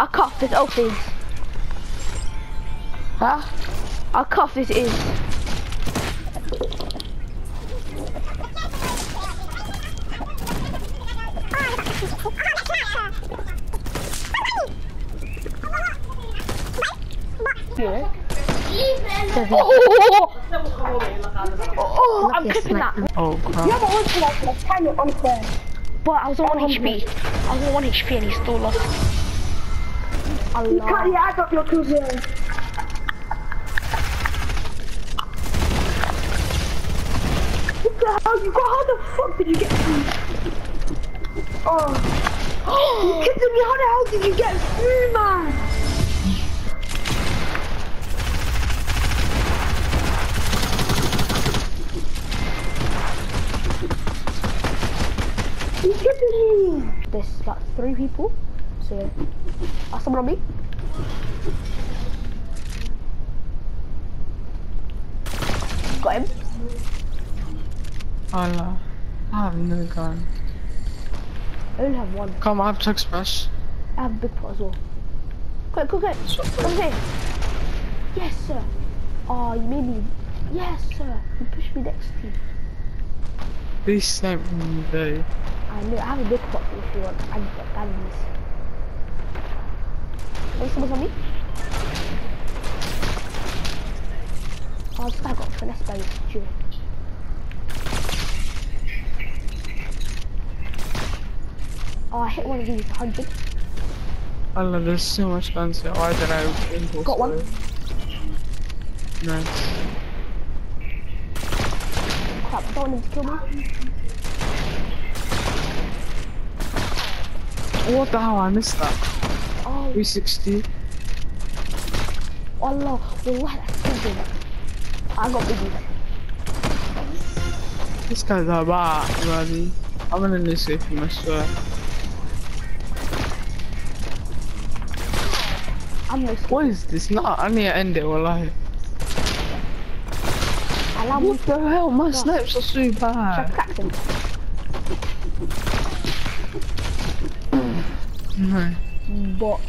I'll cut off this old thing. Huh? I'll cut off this is. Yeah. Oh, oh, I'm clipping that. Oh crap. Yeah, but once like, like kind of unfair. But I was on 1 HP. I was on 1 HP and he still lost. You can't, Allah. yeah, I got your kills here. What the hell? You got, how the fuck did you get through? Oh. you kidding me? How the hell did you get through, man? You kidding me? There's like three people. So, yeah. Are someone on me? Got him. Allah. I have no gun. I only have one. Come, I have Tux Smash. I have a big pot as well. Quick, quick, quick. Come here. Yes, sir. Oh, you made me. Yes, sir. You pushed me next to you. Please snipe me though. I know. I have a big pot if you want. I've got candies. Wait, someone's on me? Oh, guy got finessed by this Jew. Oh, I hit one of these, 100. Allah, there's so much guns here. Why oh, did I Got one. Nice. Crap, I don't want him to kill me. What the hell? I missed that. Oh, 360. Allah. Wallah, that's so. I got biggies. This guy's a bad, buddy. I'm gonna miss it him, I swear. I'm no What is this? Nah, I need to end it, wallahi. Allow What the hell? My No. snipes are so bad. No. But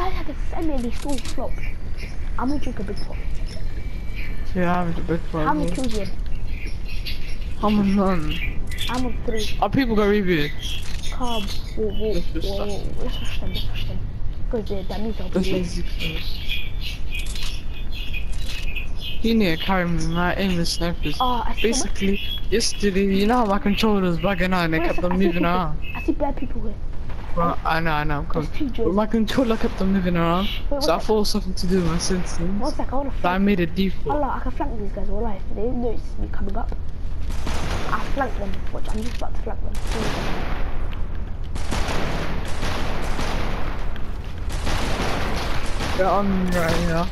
Allah, the guy had a semi and he still flopped. I'm gonna drink a big pot. Yeah, I'm a big How many problem. kills you in? I'm on none. I'm on three. Are people gonna review? Calm. Whoa, whoa, Let's just whoa, start. whoa. Let's push them, let's push them. Because uh, that means I'll That's be late. easy first. You need to carry me, my aim is snipers. Oh, I see someone. Basically, yesterday, you know how my controller was bugging out and they Wait a kept sec, on I see moving people. around? I see bad people here. Well, I know, I know. There's two But my controller kept on moving around, Wait, so I thought something to do with my senses. One sec, I wanna So I made a default. Allah, I can flank these guys. Wallah, if they didn't notice me coming up. I flank them. Watch, I'm just about to flank them. They're on me right here.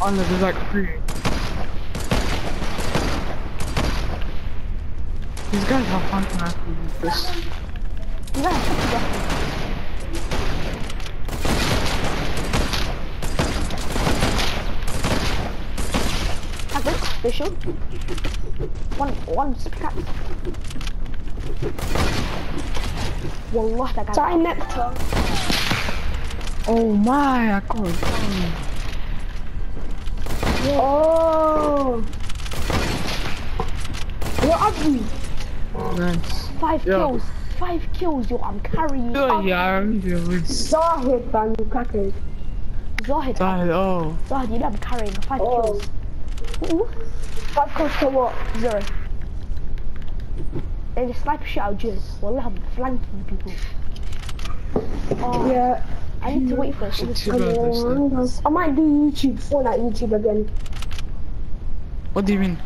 On the, there's like three. These guys are fun with this. You to get them. Have they should. One, one pickaxe. Wallah, that guy. Sorry, Nectar. Oh my, I can't. Oh. What are you? Nice. Five Yeah. kills. Five kills, yo. I'm carrying you. Oh yeah, I remember your voice. Zahid, man, you crackers. Zahid, Died, oh. Zahid, you know I'm carrying five Oh. kills. Ooh, Five cost for what? zero. They just sniper shit out Jizz. Wallah, I'm flanking people. Oh, Yeah. I need to wait for it. Shit, It's too bad this time. I might do YouTube, Fortnite YouTube again. What do you mean?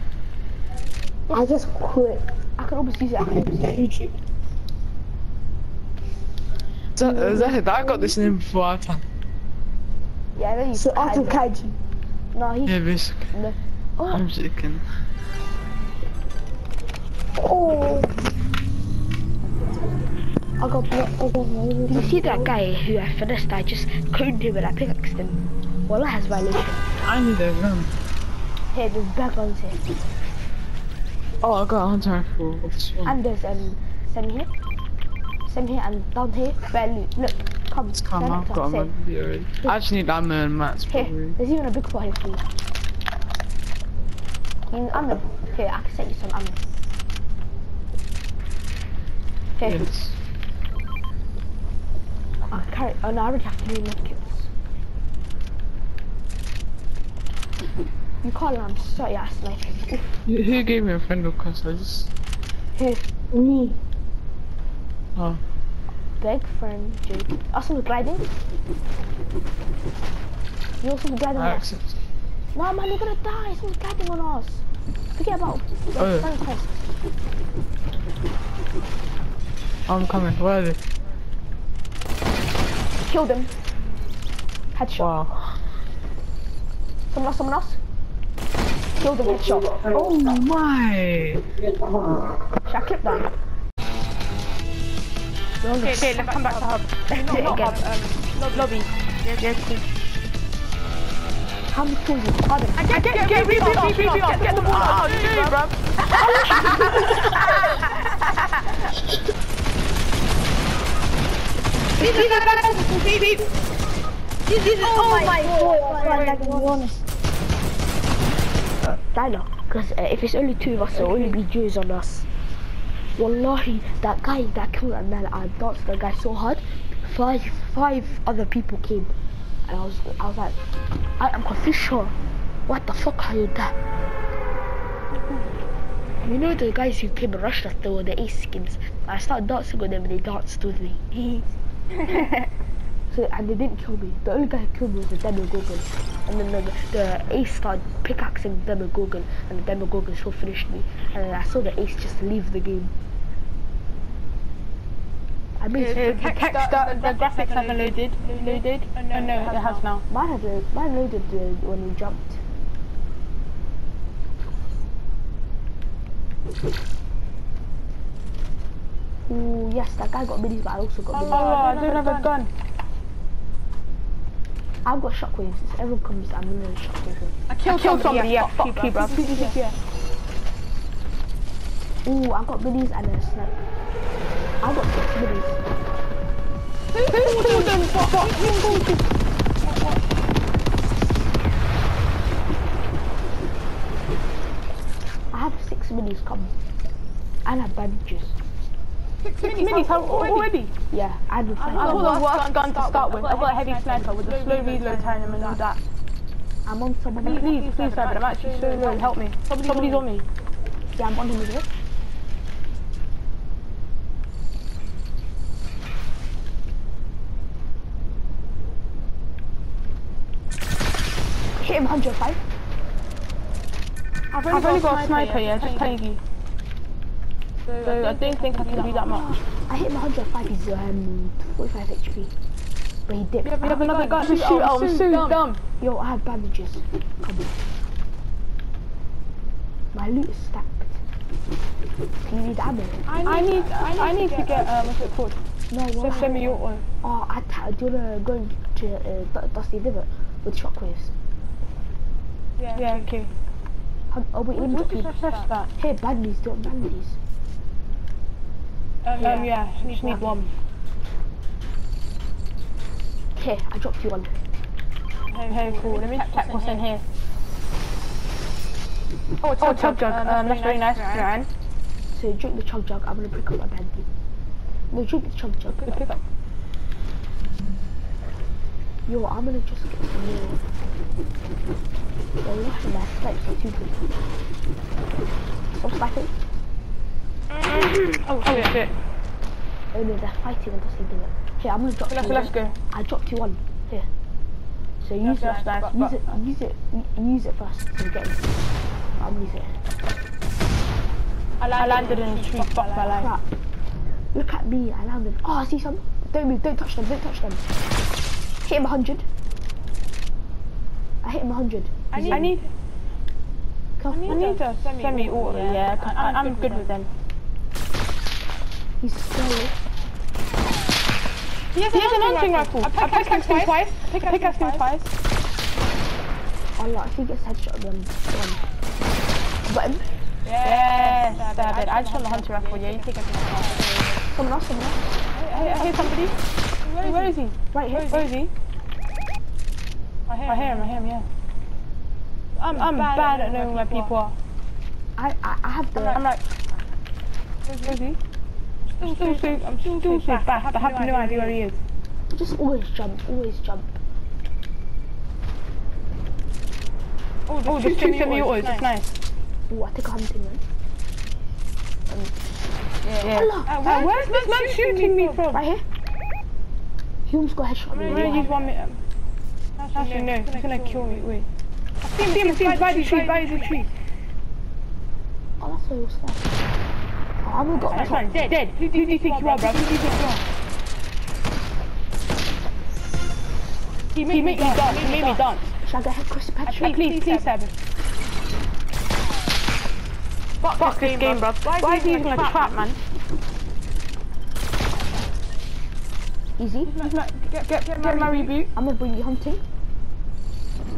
I just quit I can almost use it. I can almost use. YouTube. Z- uh, Zahid, I got this name before our. Yeah, I know you So can after hide. Kaiji. No, he. Yeah, basically. No. Oh, I'm joking. Oh. I got blocked. Did you see that guy who I finessed? I just coned him and I pickaxed him. Wallah has violation. I need a gun. Here, there's bad guns here. Oh, I got a hunter rifle. And there's um, semi here. Semi here and down here. Bear loot. Look, come. It's come, stand I've got us, a say. man already. I just need ammo and mats Here, probably. there's even a big pot here for you. You need ammo? Here, I can set you some ammo. Here, Yes. I carry. Oh no, I already have three medkits. You can't lie, I'm sorry, ass sniping. Oof, Who who gave me a friend request? I just. Here, Me. Oh. big friend, Jake. Oh, someone's gliding. You also gliding on I us. accept. No man, you're gonna die. Someone's gliding on us. Forget about. Oh, yeah. Stand first. I'm coming. Where are they? Killed him. Headshot. Wow. Someone else, someone else. Killed him, headshot. Oh my! Should I clip that? Okay, okay, let's come back to hub. Let's do No, not hub, um, lobby. Yes, yes, cool. How many kills you got? Adam? Get, get, get, read, read, read, read, read, get the ball out, dude, bruv. Oh my god. Dino, because uh, if it's only two of us, it'll only be Jews on us. Wallahi, that guy that killed that man, I danced the guy so hard. Five, five other people came, and I was, I was like, I am confused. Sure, what the fuck are you that? You know the guys who came and rushed us, they were the ace skins. I started dancing with them, and they danced with me. So, and they didn't kill me. The only guy who killed me was the Demogorgon. And then the, the ace started pickaxing the Demogorgon, and the Demogorgon still finished me. And then I saw the ace just leave the game. I mean, The text, the, the graphics haven't loaded. Loaded? Oh no, it has now. mine had a, mine loaded uh, when we jumped. Ooh, yes, that guy got minis, but I also got Oh, minis. I don't have a gun. I've got shockwaves. If everyone comes, I'm gonna shockwave them. I killed, somebody, yeah, fuck you, bruv. Ooh, I've got minis and a snipe. I've got six minis. Who killed them? What, what, who killed? I have six minis come. And I have bandages. Six minis, how, already? Yeah, and with I've got the worst gun to start with. I've got a heavy sniper with a slow reload time and all that. I'm on someone Please, please, sniper, I'm actually so low, help me. Somebody's on me. Yeah, I'm on him as well. Hit him 105. I've only, got a sniper, yeah, just telling So I don't think I can do that much. I hit him 105. He's um 45 HP. But he dipped. We have another gun to shoot. Oh, I'm so dumb. Yo, I have bandages. Come on. My loot is stacked. You need ammo? I need, I need to get, um, what's it called? No, The why? semi-auto. Oh, I ta- do you wanna go to uh, Dusty River with shockwaves? Yeah, Yeah. okay. Hun- Oh wait, let me What get. I press that? Hey, bandies, do you want bandies? Um, yeah, just need one. Here, I dropped you one. Okay, cool. Let me check what's in here. Oh, it's a chug jug. Um, that's very nice, Ryan. So drink the chug jug. I'm gonna pick up my bandy. No, drink the chug jug. Good pick up. Yo, I'm gonna just get some more. Yo, look at my snipes are too good. Stop sniping. Mm. Oh, shit. Oh no, they're fighting and Dusty Divot. Here, I'm gonna drop Let's, you let's one. go. I dropped you one. Here. So use Yes, it. nice. Use it. Use it. Use it first to get it. I'll use it. I landed in a tree. Fuck my life. Crap. Look at me. I landed. Oh, I see some. Don't move. Don't touch them. Don't touch them. Hit him 100. I hit him 100. I need, I need, Come. I need a semi-auto. Yeah, I, I'm good with them. He's slow. He has an hunting rifle. I pickaxed him twice. I pickaxed him twice. Oh, if he gets headshot, then done. But him. Yes, David. I just want the hunter rifle. Yeah, you take everything. Someone else, someone else. Hey, I hear somebody. Where is he? Right here. Where is he? I hear him. I hear him. Yeah. I'm, I'm bad at knowing where people are. I, I, I have the. I'm like, where is he? Still, still, still, I'm still, still so fast. I have no idea where he is. Just always jump, always jump. Oh, the two semi-autos. It's nice. Oh, I think I'm hunting man. Yeah. Allah. Uh, where's this man shooting me from? Right here. He almost got a headshot. I'm gonna use one minute. Actually, no. He's gonna kill me. Wait. I see him. I see him. By the tree. By the tree. Oh, that's where he was I'm gonna go. That's fine. Dead. Dead. Who do you think you are, bro? Who do you think you are? He made me dance. He made me dance. Should I get Chris Patrick? Please, please, Seven. Fuck this game, bro. Why is he using a trap, man? Easy. Get, get, get my reboot. I'm gonna bring you hunting.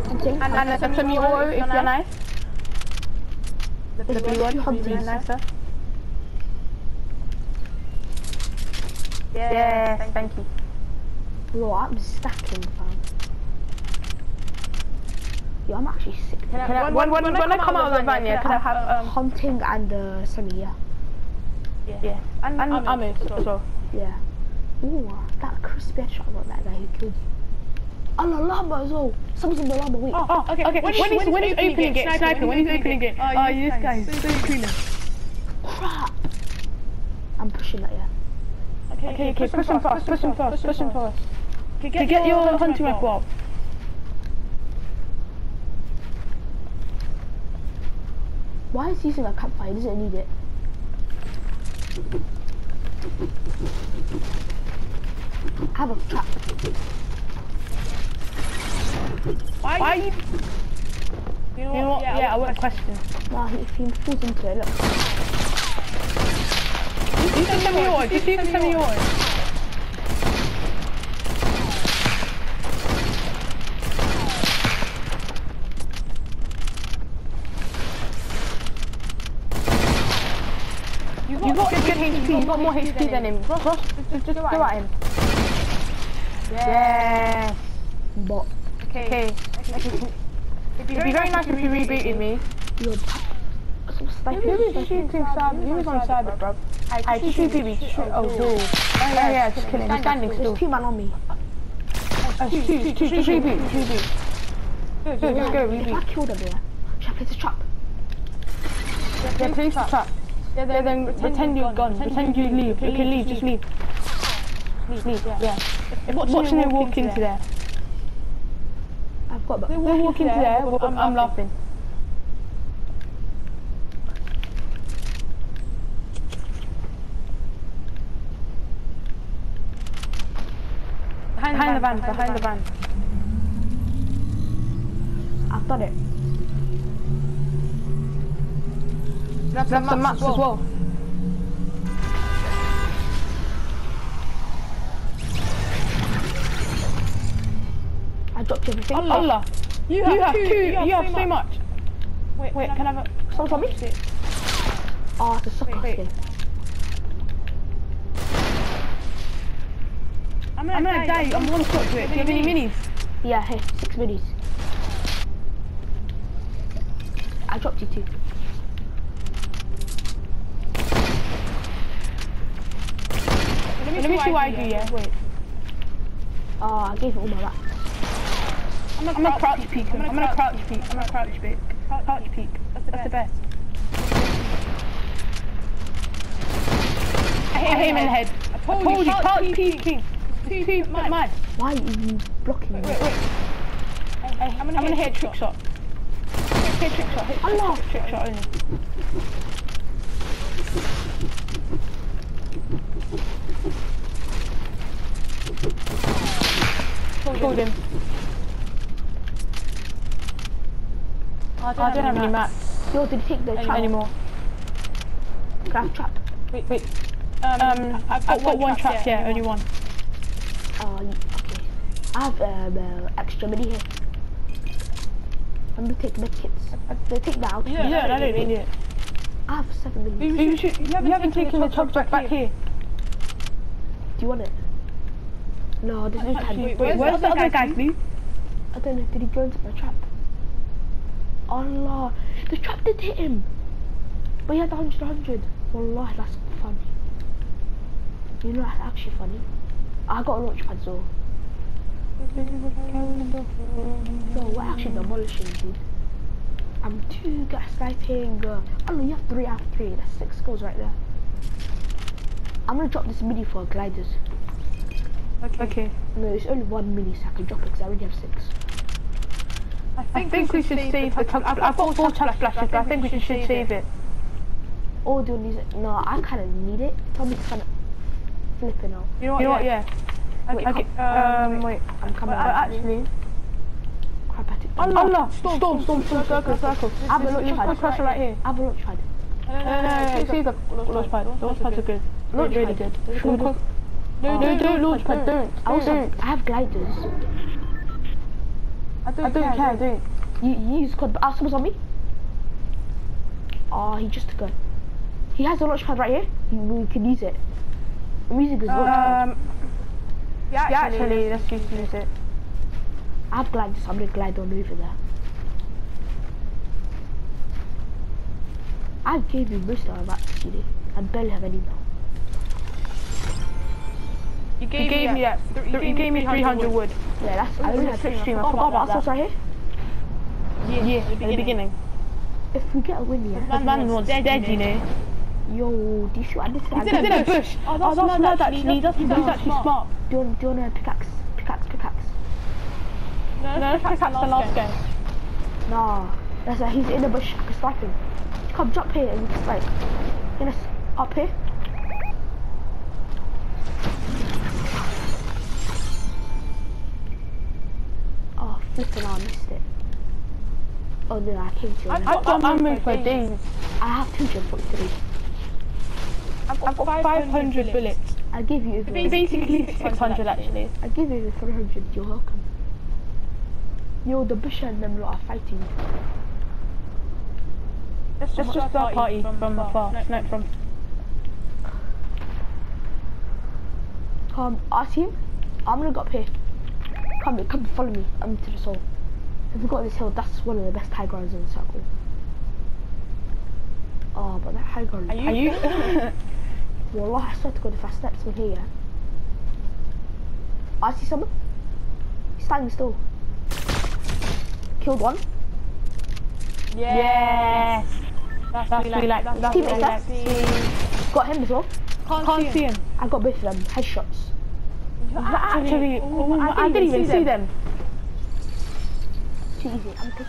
Hunting. And, and a semi-auto if you're nice. The blue one. Hunting. Nicer. Yeah, thank you. Bro, I'm stacking, fam. Yo, I'm actually sick. Can I, when, when, when, when I come out of the van, yeah, can I have, um, Hunting and uh, semi, yeah. yeah, and, and ammo as well. Yeah. Ooh, that crispy headshot I got that guy who killed you. Oh, the llama as well. Someone's in the llama, wait. Oh, okay, okay. When, when, he's, when he's opening it, sniping, when he's opening it. Oh, this guy is so cool. Crap. I'm pushing that, yeah. Okay, okay, push him fast, push him fast, push him fast. To get your hunting rifle up. Why is he using a campfire? He doesn't need it. I have a trap. Why are you... You know what? Yeah, I want a question. Nah, he, if he falls into it, look. You can send me yours, you can send me yours. You got good HP, you got more HP than him. Ross, just, just go at him. Yes. But Okay. It'd be very nice if you rebooted me. you're some Who was shooting cyber? Who was on cyber, bro? I shoot people. Shoot. Oh, cool. Oh yeah, just kidding. He's standing still. There's two man on me. Oh, shoot, shoot, just reboot, just reboot. Good, good, just go, If I killed yeah. Should I place a trap? Yeah, place trap. Yeah, then pretend you're gone. Pretend you leave. You can leave, just leave. Leave, yeah. Watching them walk into there. I've got They but walk into there, I'm laughing. Behind the van, behind the van. I've done it. Grab some mats as well. I dropped everything. Allah. You have, you have two, you have so much. Wait, wait, can I have a... Someone's on me? Oh, it's a sucker Wait, ah, skin. I'm gonna, die, I'm gonna die, I'm one shot to it. Do you have any minis? Yeah, hey, six minis. I dropped you two. Let me see what I do, yeah. Wait. Oh, I gave it all my back. I'm gonna, I'm gonna crouch peek him. I'm gonna crouch peek. I'm gonna crouch peek. Crouch peek. That's the best. I hit him in the head. I told you, crouch peeking. Too, too mad. Why are you blocking me? Wait, wait. I'm gonna, I'm gonna hit a trick shot. Hit trick shot. Hit a trick shot only. Hold him. I don't have any mats Yo, did you take the trap? anymore. Can I have trap? Wait, wait. Um, I've got, got one trap, yeah, only one. Oh, okay. I have um, uh, extra mini here. I'm gonna take med kits. I'm gonna take that out. Yeah, I don't need it. I have seven million. You, should, you haven't, taken the chug jug back here. Do you want it? No, this is Actually, time. wait, where's the other guy, please? I don't know. Did he go into my trap? Allah, the trap did hit him. But he had 100, 100. Wallah, that's funny. You know, that's actually funny. I got a launch pad, so. No, we're actually demolishing, dude. I'm two gas sniping. Uh, oh no, you have three out of three. That's six goals right there. I'm gonna drop this mini for gliders. Okay. okay. No, it's only one mini, so I can drop it because I already have six. I think, we, should save the chug. I've, I've got four chug splashes, but I think we should save it. Or do these? No, I kind of need it. Tommy's kind of flipping out. You know what? You know what yeah. Wait, Okay. Um. Wait. I'm coming. Uh, back. actually. Crap, I took the- Allah! Storm! Storm! Storm! Storm! Circle! Circle! I have a launch Just pad. put pressure right here. I have a launch pad. No, no, no. See the launch pad. Launch pads are good. Launch Really pad. good. Should we No, go- no, don't launch pad. Don't. I also Don't. have, I have gliders. I don't care. I don't. You, you use code. Ah, someone's on me. Oh, he just took a. He has a launch pad right here. You, we can use it. I'm using his launch pad. Um. Yeah, actually, let's just use it. I have gliders. so I'm gonna glide on over there. I gave you most of them actually. I barely have any now. You gave, me that. You gave me 300 wood. Yeah, that's. I only have Slipstream, I Oh, forgot about that's that. right here. Yeah, at the beginning. If we get a win, yeah. That man was dead, you know. Yo, do you see what I did to that? He's in a bush. Oh, oh, that's, mad actually. That's, that's actually smart. Do you, want, do you want a pickaxe? Pickaxe, pickaxe. No, let's pick the last game. Nah, that's like he's in the bush. I can snipe him. Come, jump here and just like, a, s- up here. Oh, flipping! I missed it. Oh no, I came to you. I've got ammo for days. I have 243. I've got 500 bullets. I give you even. Basically 600 actually. I give you even 300. You're welcome. Yo, the bush and them lot are fighting. It's just, just our party from afar. No, from. Come, I see him. I'm gonna go up here. Come, here, come, follow me. I'm to the soul. If we got this hill, that's one of the best high grounds in the circle. Oh, but that high ground. Are you? Wallah, I swear to God, if I step from here, I see someone. He's standing still. Killed one. yes. That's what we like. That's what we like. there. Got him as well. Can't see him. I got both of them. Headshots. Actually, oh, I didn't even see them. Too easy. I'm taking